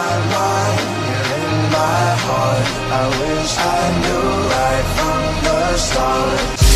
my mind, you're in my heart I wish I knew right from the start.